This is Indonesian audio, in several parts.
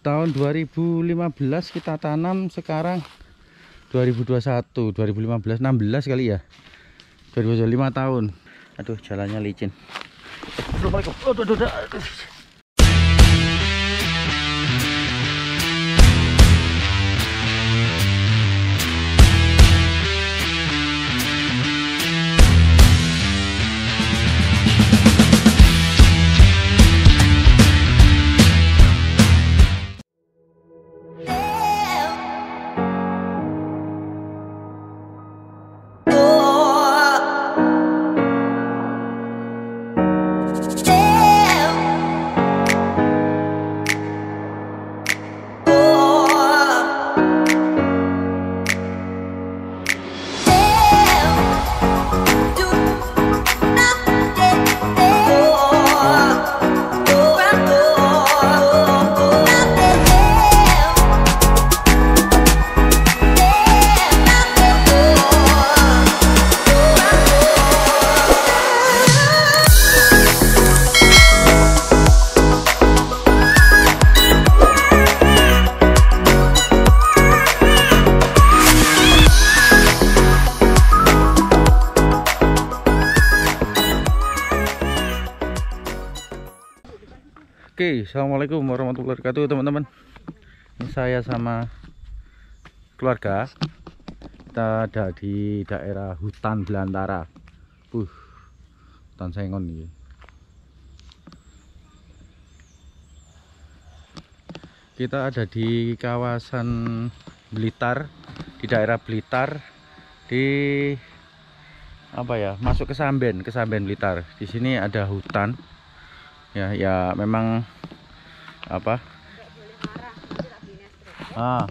tahun 2015 kita tanam sekarang 2021 2015 16 kali ya? 2005 tahun. Aduh jalannya licin. Assalamualaikum. Aduh, aduh, aduh, Oke, assalamualaikum warahmatullahi wabarakatuh, teman-teman. Ini saya sama keluarga. Kita ada di daerah hutan belantara. Uh, hutan sengon ini. Kita ada di kawasan Blitar, di daerah Blitar, di apa ya? Masuk ke Samben, ke Samben Blitar. Di sini ada hutan ya ya memang apa? Ah.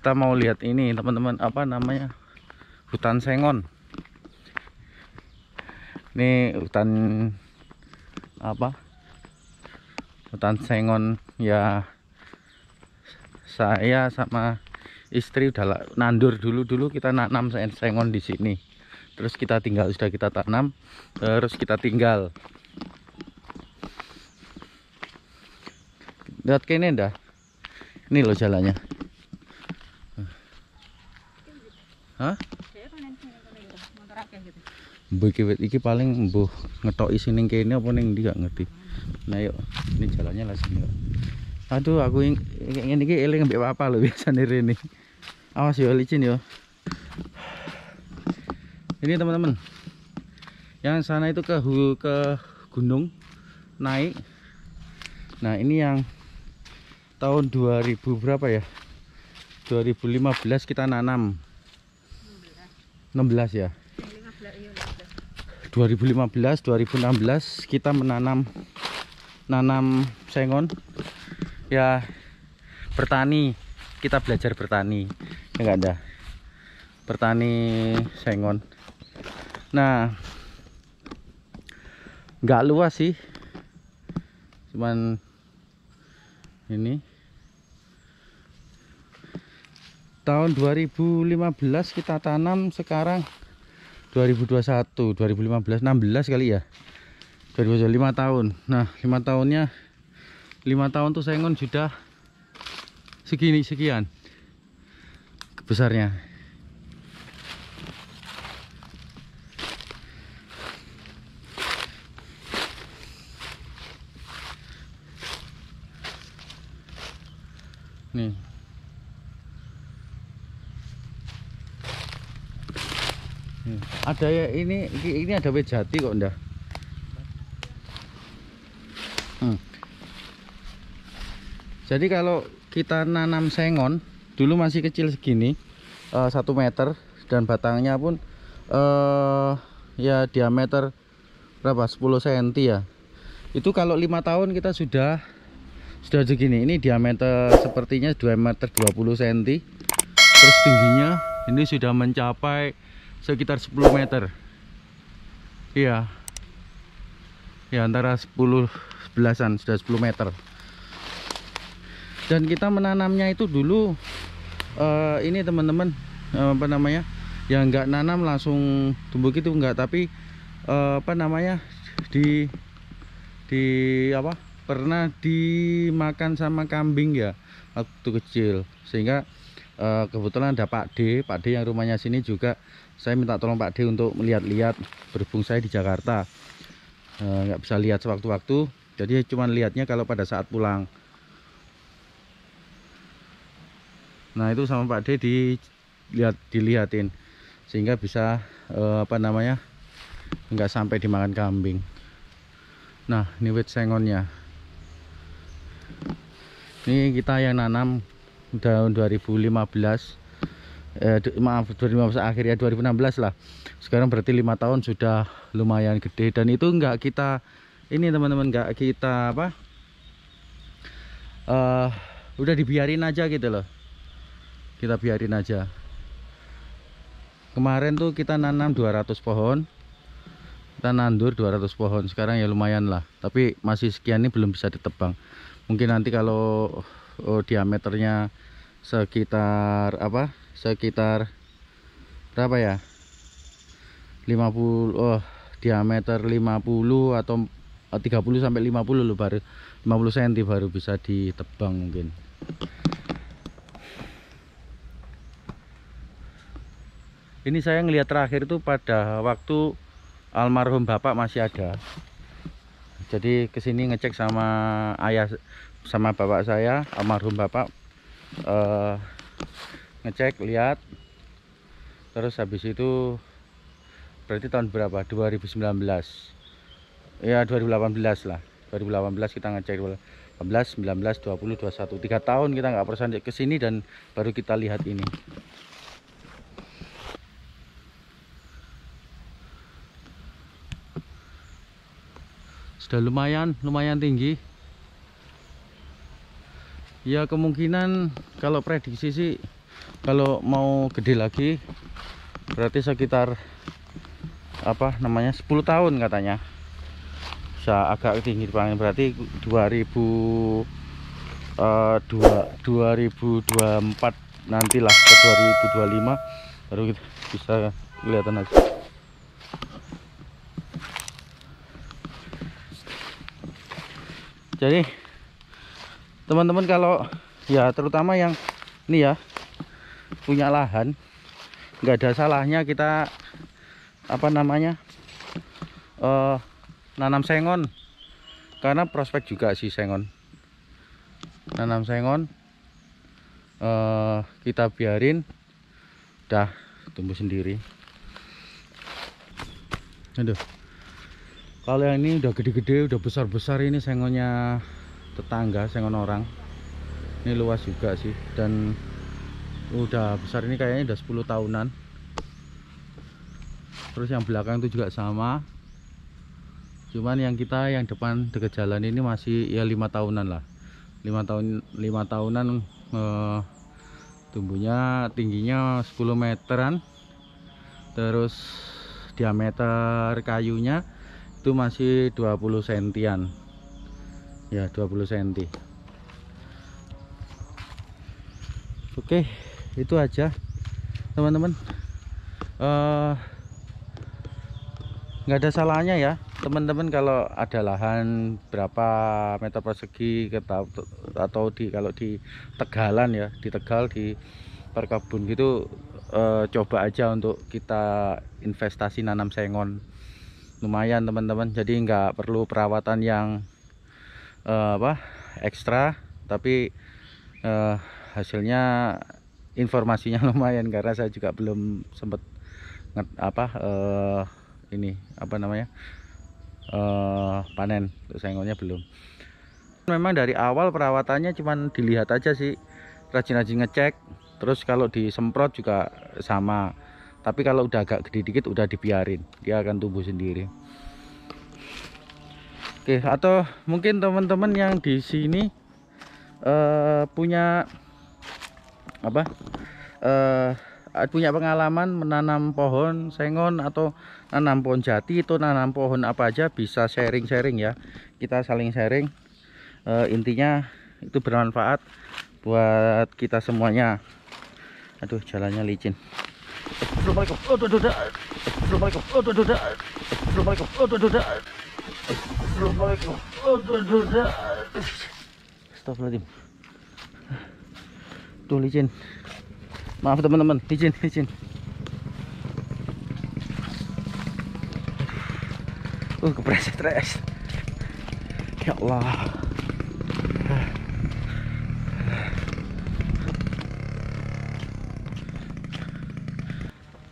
Kita mau lihat ini teman-teman apa namanya? Hutan sengon. Ini hutan apa? Hutan sengon ya. Saya sama istri udah nandur dulu dulu kita nanam sengon di sini terus kita tinggal sudah kita tanam terus kita tinggal lihat ke ini dah ini loh jalannya Hah? Mbok iki paling mbuh ngetoki sini kene apa ning ndi gak ngerti. Nah yuk, ini jalannya lah sini. Aduh, aku ingin iki eling mbek apa lho biasane rene. Awas yo licin yo ini teman-teman. Yang sana itu ke ke gunung naik. Nah ini yang tahun 2000 berapa ya? 2015 kita nanam. 16 ya? 2015 2016 kita menanam nanam sengon. Ya bertani. Kita belajar bertani. Ya enggak ada? Bertani sengon nah nggak luas sih. Cuman ini. Tahun 2015 kita tanam sekarang 2021 2015 16 kali ya. 2005 tahun. Nah lima tahunnya lima tahun tuh sengon sudah segini sekian besarnya nih. Ada ya ini ini ada jati kok ndak hmm. jadi kalau kita nanam sengon dulu masih kecil segini uh, satu meter dan batangnya pun uh, ya diameter berapa? 10 cm ya. Itu kalau lima tahun kita sudah sudah segini ini diameter sepertinya diameter 20 cm terus tingginya ini sudah mencapai sekitar 10 meter. Iya. Ya antara 10 belasan sudah 10 meter. Dan kita menanamnya itu dulu uh, ini teman-teman uh, apa namanya yang enggak nanam langsung tumbuh gitu enggak tapi uh, apa namanya di di apa pernah dimakan sama kambing ya waktu kecil. Sehingga uh, kebetulan ada Pak D Pak D yang rumahnya sini juga. Saya minta tolong Pak D untuk melihat-lihat berhubung saya di Jakarta. Eh, nggak uh, bisa lihat sewaktu-waktu jadi cuma lihatnya kalau pada saat pulang. Nah itu sama Pak D dilihat dilihatin. Sehingga bisa uh, apa namanya nggak sampai dimakan kambing. Nah ini wit sengonnya ini kita yang nanam tahun 2015 eh, maaf 2015 akhir ya 2016 lah. Sekarang berarti lima tahun sudah lumayan gede. Dan itu enggak kita ini teman-teman enggak kita apa uh, udah dibiarin aja gitu loh. Kita biarin aja. Kemarin tuh kita nanam 200 pohon. Kita nandur 200 pohon. Sekarang ya lumayan lah. Tapi masih sekian ini belum bisa ditebang mungkin nanti kalau oh, diameternya sekitar apa? Sekitar berapa ya? 50 oh diameter 50 atau 30 sampai 50 loh baru 50 cm baru bisa ditebang mungkin. Ini saya ngelihat terakhir itu pada waktu almarhum bapak masih ada jadi ke sini ngecek sama ayah sama bapak saya almarhum bapak. Uh, ngecek lihat. Terus habis itu berarti tahun berapa? 2019 ya 2018 lah. 2018 kita ngecek 18 19 20 21 tiga tahun kita nggak pernah ke sini dan baru kita lihat ini sudah lumayan lumayan tinggi. Ya kemungkinan kalau prediksi sih kalau mau gede lagi berarti sekitar apa namanya 10 tahun katanya. Bisa agak tinggi paling berarti 2000 uh, 2, 2024 nantilah ke 2025 baru kita bisa kelihatan aja jadi teman-teman kalau ya terutama yang ini ya punya lahan nggak ada salahnya kita apa namanya uh, nanam sengon. Karena prospek juga sih sengon. Nanam sengon uh, kita biarin dah tumbuh sendiri. Aduh kalau yang ini udah gede-gede udah besar-besar ini sengonnya tetangga sengon orang. Ini luas juga sih dan udah besar ini kayaknya udah 10 tahunan. Terus yang belakang itu juga sama. Cuman yang kita yang depan dekat jalan ini masih ya lima tahunan lah. Lima tahun lima tahunan eh, tumbuhnya tingginya 10 meteran. Terus diameter kayunya itu masih 20 sentian. Ya 20 cm oke itu aja teman-teman. Uh, nggak ada salahnya ya teman-teman kalau ada lahan berapa meter persegi atau di kalau di Tegalan ya di Tegal di perkebun gitu uh, coba aja untuk kita investasi nanam sengon lumayan teman-teman. Jadi nggak perlu perawatan yang uh, apa ekstra. Tapi uh, hasilnya informasinya lumayan. Karena saya juga belum sempat apa uh, ini apa namanya uh, panen. Untuk belum. Memang dari awal perawatannya cuman dilihat aja sih. Rajin-rajin ngecek. Terus kalau disemprot juga sama tapi kalau udah agak gede dikit udah dibiarin. Dia akan tumbuh sendiri. Oke atau mungkin teman-teman yang di sini uh, punya apa uh, punya pengalaman menanam pohon sengon atau nanam pohon jati itu nanam pohon apa aja bisa sharing-sharing ya. Kita saling sharing. Uh, intinya itu bermanfaat buat kita semuanya. Aduh jalannya licin Assalamualaikum. Oh, Assalamualaikum. Oh, Assalamualaikum. Oh, Assalamualaikum. Oh, Assalamualaikum. Aduh, aduh, aduh. Astagfirullahaladzim. Tuh licin. Maaf teman-teman, licin, licin. Uh, kepreset res. Ya Allah.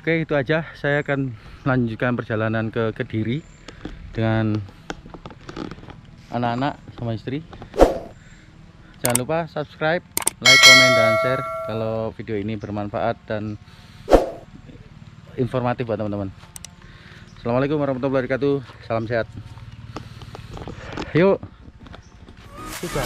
Oke, itu aja. Saya akan melanjutkan perjalanan ke Kediri dengan anak-anak sama istri. Jangan lupa subscribe, like, komen, dan share kalau video ini bermanfaat dan informatif buat teman-teman. Assalamualaikum warahmatullahi wabarakatuh. Salam sehat. Yuk. Sudah.